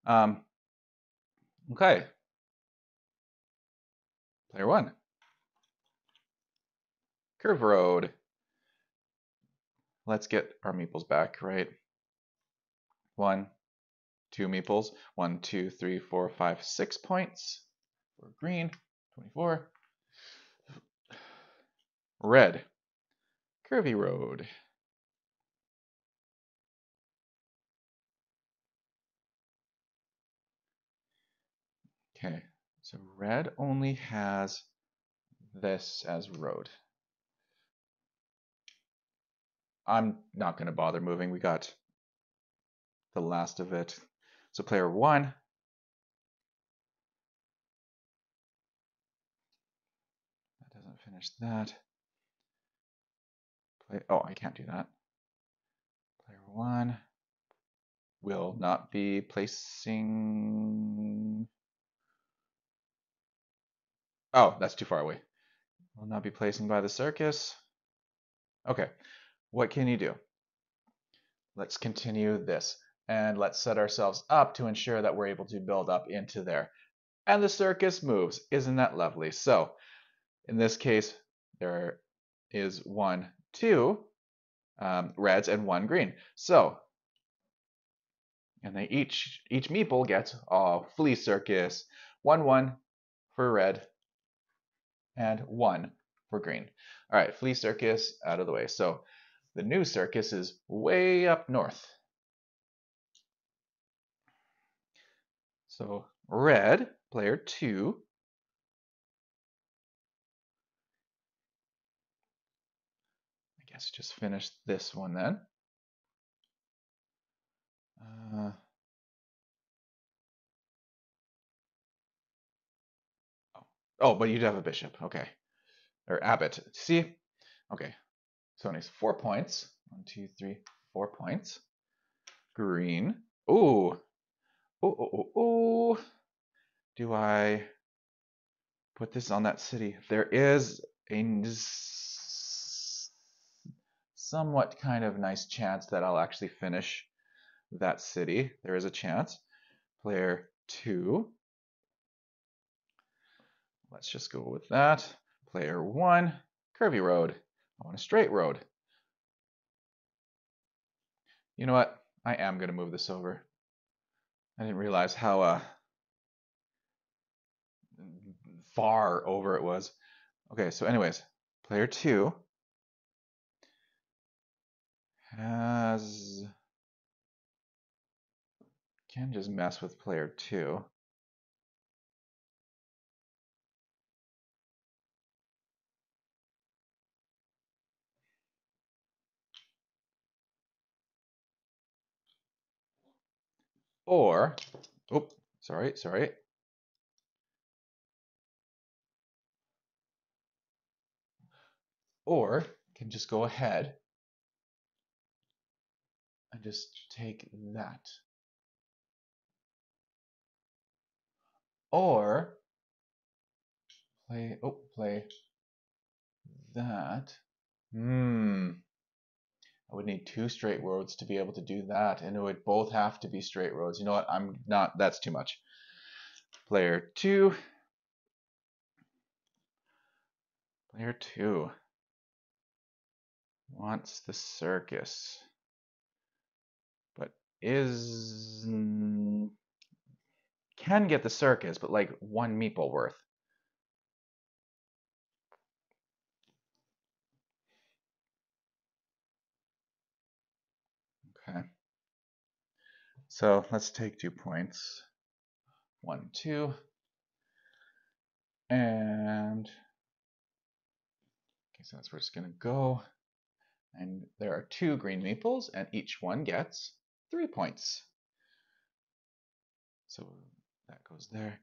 Um, okay. Player one. Curve road. Let's get our meeples back, right? One, two meeples. One, two, three, four, five, six points for green. 24. Red. Curvy road. Okay, so red only has this as road. I'm not going to bother moving. We got the last of it. So player one. That doesn't finish that. Play, oh, I can't do that. Player one will not be placing. Oh, that's too far away. Will not be placing by the circus. Okay, what can you do? Let's continue this and let's set ourselves up to ensure that we're able to build up into there. And the circus moves. Isn't that lovely? So in this case, there is one, two um, reds and one green. So, and they each, each meeple gets a flea circus, one, one for red and one for green. All right, flea circus out of the way. So the new circus is way up north. So red, player two. I guess just finish this one then. Uh, oh. but you'd have a bishop. Okay. Or abbot. See? Okay. So it's four points. One, two, three, four points. Green. Ooh. Oh, oh, oh, oh. Do I put this on that city? There is a somewhat kind of nice chance that I'll actually finish that city. There is a chance. Player two. Let's just go with that. Player one, curvy road. I want a straight road. You know what? I am going to move this over. I didn't realize how uh, far over it was. Okay, so anyways, player two has can just mess with player two. Or, oh, sorry, sorry. Or can just go ahead and just take that. Or play, oh, play that. Hmm. I would need two straight roads to be able to do that, and it would both have to be straight roads. You know what? I'm not, that's too much. Player two. Player two wants the circus, but is can get the circus, but like one meeple worth. Okay. So let's take two points. One, two. And okay, so that's where it's going to go. And there are two green meeples, and each one gets three points. So that goes there.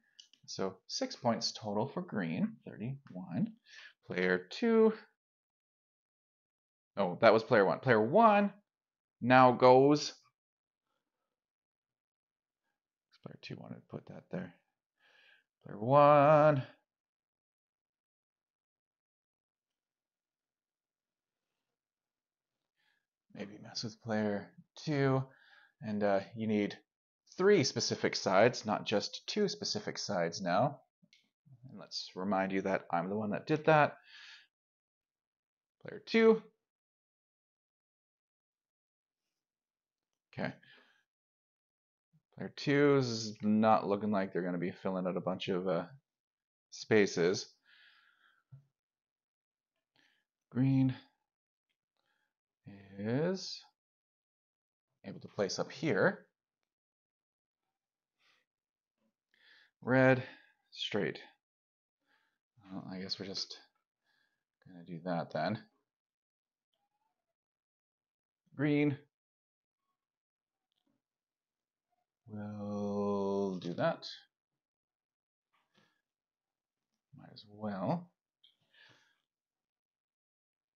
So six points total for green, 31. Player two. Oh, that was player one. Player one now goes. Player two wanted to put that there. Player one. Maybe mess with player two. And uh, you need three specific sides, not just two specific sides now. And let's remind you that I'm the one that did that. Player two. Okay. Player two is not looking like they're going to be filling out a bunch of uh, spaces. Green is able to place up here. Red, straight. Well, I guess we're just going to do that then. Green. We'll do that. Might as well.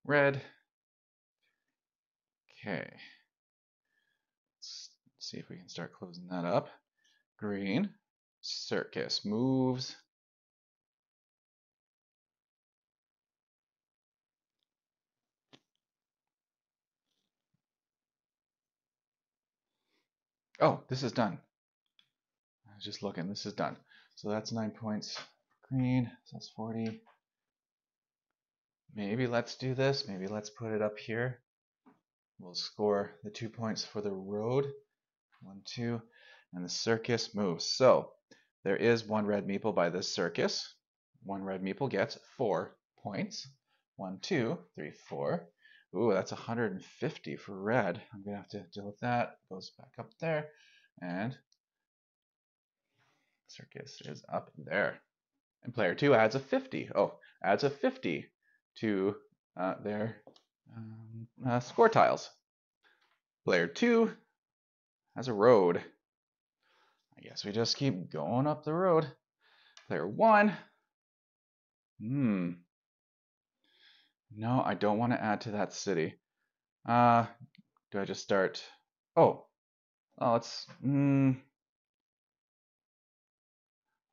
Red. Okay. Let's see if we can start closing that up. Green. Circus moves. Oh, this is done. Just looking. This is done. So that's nine points green. So that's 40. Maybe let's do this. Maybe let's put it up here. We'll score the two points for the road. One, two. And the circus moves. So there is one red meeple by this circus. One red meeple gets four points. One, two, three, four. Ooh, that's 150 for red. I'm going to have to deal with that. Goes back up there. And circus is up there. And player two adds a 50. Oh, adds a 50 to uh, their um, uh, score tiles. Player two has a road. I guess we just keep going up the road. Player one. Hmm. No, I don't want to add to that city. Uh, do I just start? Oh, oh, let's. Mm,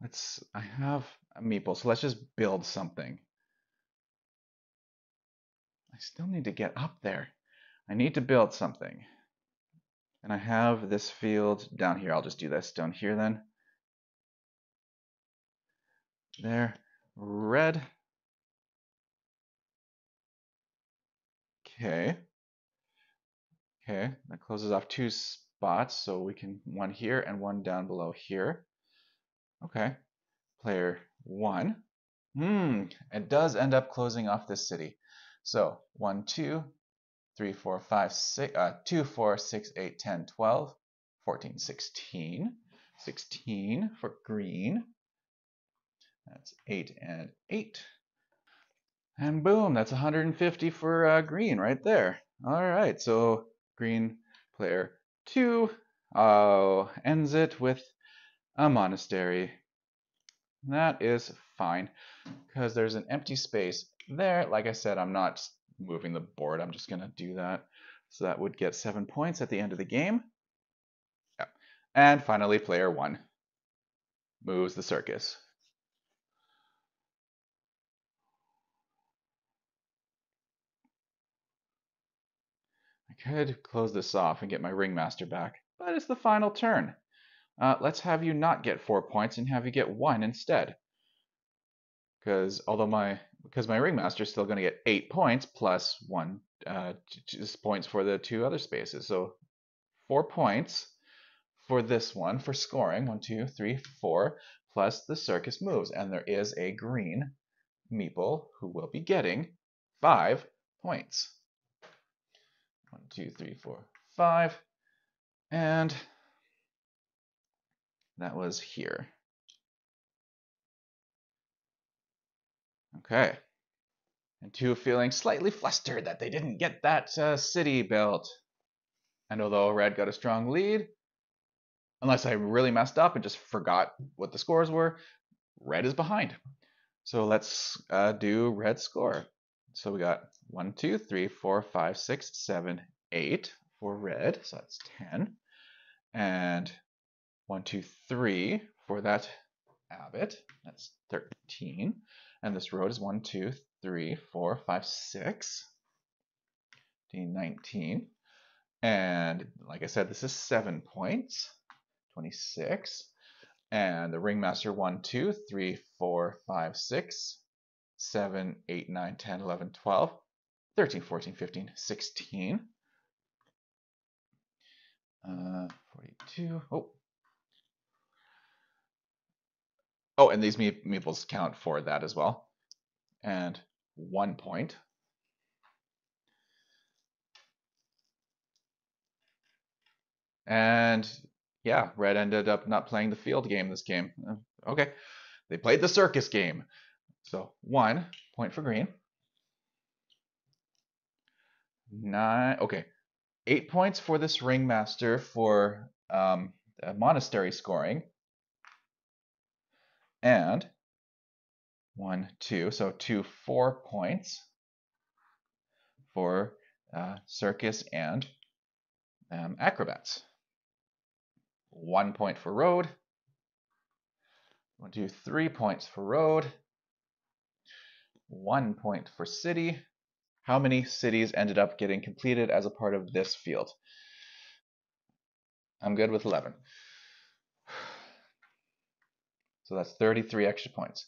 let's. I have a meeple, so let's just build something. I still need to get up there. I need to build something. And I have this field down here. I'll just do this down here then. There. Red. Okay. Okay, that closes off two spots, so we can one here and one down below here. Okay, player one. Hmm, it does end up closing off this city. So one, two, three, four, five, six, uh, two, four, six, eight, 10, 12, 14, 16. 16 for green. That's eight and eight. And boom, that's 150 for uh, green right there. All right, so green player two uh, ends it with a monastery. That is fine because there's an empty space there. Like I said, I'm not moving the board. I'm just going to do that. So that would get seven points at the end of the game. Yeah. And finally, player one moves the circus. I could close this off and get my ringmaster back, but it's the final turn. Uh, let's have you not get four points and have you get one instead. Because although my because my ringmaster is still going to get eight points plus one uh, just points for the two other spaces. So four points for this one for scoring one, two, three, four, plus the circus moves, and there is a green meeple who will be getting five points. One, two, three, four, five. And that was here. Okay. And two feeling slightly flustered that they didn't get that uh, city built. And although red got a strong lead, unless I really messed up and just forgot what the scores were, red is behind. So let's uh, do red score. So we got one, two, three, four, five, six, seven, eight for red. So that's 10. And one, two, three for that abbot. That's 13. And this road is 1, 2, 3, 4, 5, 6. 19. And like I said, this is 7 points. 26. And the ringmaster 1, 2, 3, 4, 5, 6, 7, 8, 9, 10, 11, 12, 13, 14, 15, 16. Uh, 42. Oh. Oh, and these meeples count for that as well. And one point. And yeah, red ended up not playing the field game this game. Uh, okay, they played the circus game. So one point for green. Nine, okay, eight points for this ringmaster for um, monastery scoring. And one, two, so two, four points for uh, circus and um, acrobats. One point for road. One, two, three points for road. One point for city. How many cities ended up getting completed as a part of this field? I'm good with 11. So that's 33 extra points.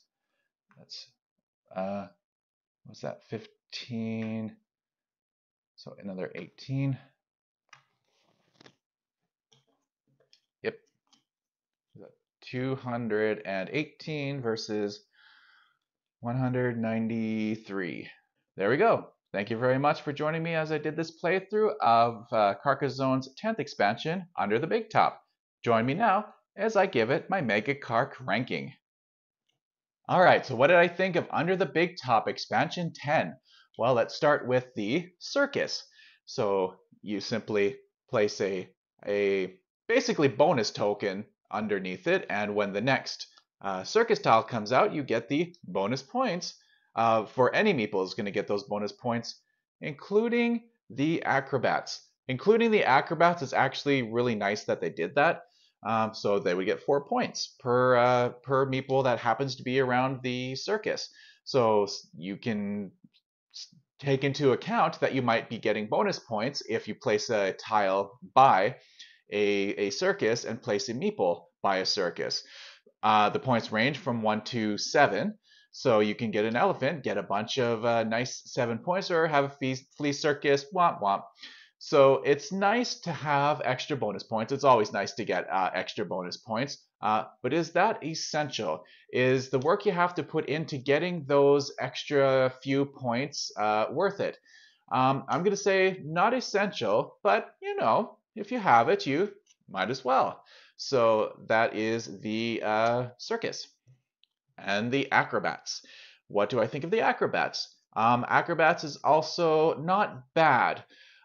That's, uh, what's that, 15? So another 18. Yep, 218 versus 193. There we go. Thank you very much for joining me as I did this playthrough of uh, Carcassonne's 10th expansion, Under the Big Top. Join me now as I give it my Mega Carc ranking. Alright, so what did I think of Under the Big Top expansion 10? Well, let's start with the circus. So you simply place a, a basically bonus token underneath it. And when the next uh, circus tile comes out, you get the bonus points. Uh, for any meeple is going to get those bonus points, including the acrobats. Including the acrobats, it's actually really nice that they did that. Um, so they would get four points per uh, per meeple that happens to be around the circus. So you can take into account that you might be getting bonus points if you place a tile by a, a circus and place a meeple by a circus. Uh, the points range from 1 to 7. So you can get an elephant, get a bunch of uh, nice 7 points, or have a flea, flea circus, womp womp. So it's nice to have extra bonus points. It's always nice to get uh, extra bonus points. Uh, but is that essential? Is the work you have to put into getting those extra few points uh, worth it? Um, I'm going to say not essential, but you know, if you have it, you might as well. So that is the uh, circus and the acrobats. What do I think of the acrobats? Um, acrobats is also not bad.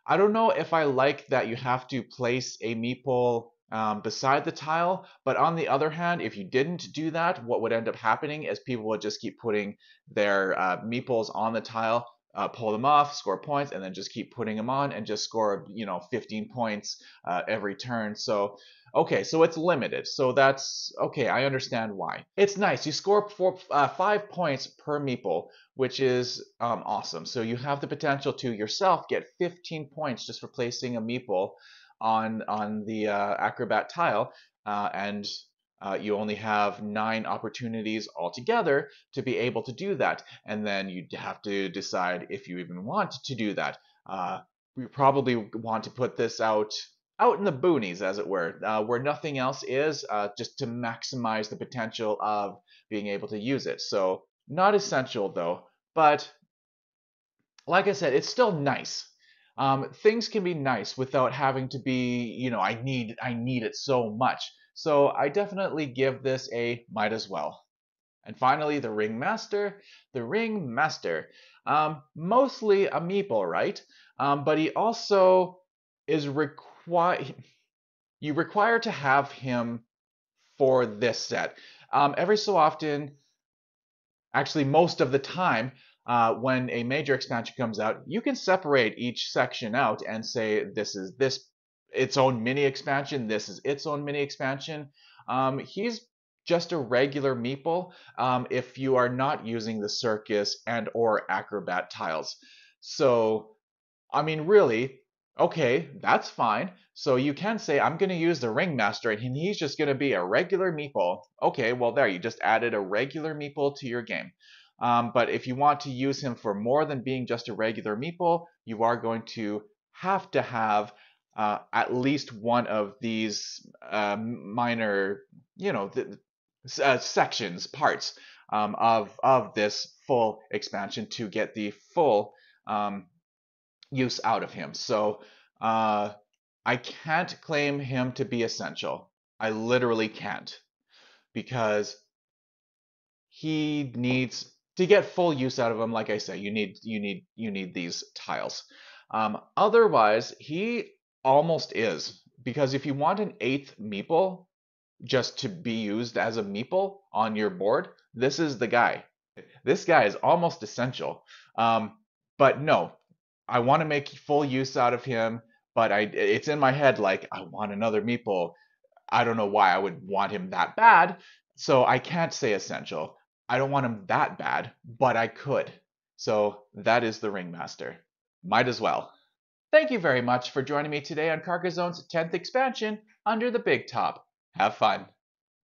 I don't know if I like that you have to place a meeple um, beside the tile, but on the other hand, if you didn't do that, what would end up happening is people would just keep putting their uh, meeples on the tile uh, pull them off, score points, and then just keep putting them on and just score, you know, 15 points uh, every turn. So, okay, so it's limited. So that's okay. I understand why. It's nice. You score four, uh, five points per meeple, which is um, awesome. So you have the potential to yourself get 15 points just for placing a meeple on on the uh, acrobat tile, uh, and uh, you only have nine opportunities altogether to be able to do that. And then you have to decide if you even want to do that. Uh, we probably want to put this out out in the boonies, as it were, uh, where nothing else is, uh, just to maximize the potential of being able to use it. So not essential though, but like I said, it's still nice. Um, things can be nice without having to be, you know, I need I need it so much. So I definitely give this a might as well. And finally, the Ringmaster. The Ringmaster. Um, mostly a meeple, right? Um, but he also is required. You require to have him for this set. Um, every so often, actually most of the time, uh, when a major expansion comes out, you can separate each section out and say this is this its own mini expansion. This is its own mini expansion. Um, he's just a regular meeple um, if you are not using the circus and or acrobat tiles. So, I mean, really, okay, that's fine. So you can say, I'm going to use the ringmaster and he's just going to be a regular meeple. Okay, well there, you just added a regular meeple to your game. Um, but if you want to use him for more than being just a regular meeple, you are going to have to have uh, at least one of these uh, minor, you know, uh, sections, parts um, of of this full expansion to get the full um, use out of him. So uh, I can't claim him to be essential. I literally can't because he needs to get full use out of him. Like I say, you need you need you need these tiles. Um, otherwise, he almost is because if you want an eighth meeple just to be used as a meeple on your board, this is the guy. This guy is almost essential. Um, but no, I want to make full use out of him. But I, it's in my head like I want another meeple. I don't know why I would want him that bad. So I can't say essential. I don't want him that bad, but I could. So that is the Ringmaster. Might as well. Thank you very much for joining me today on Carcassonne's 10th expansion under the Big Top. Have fun.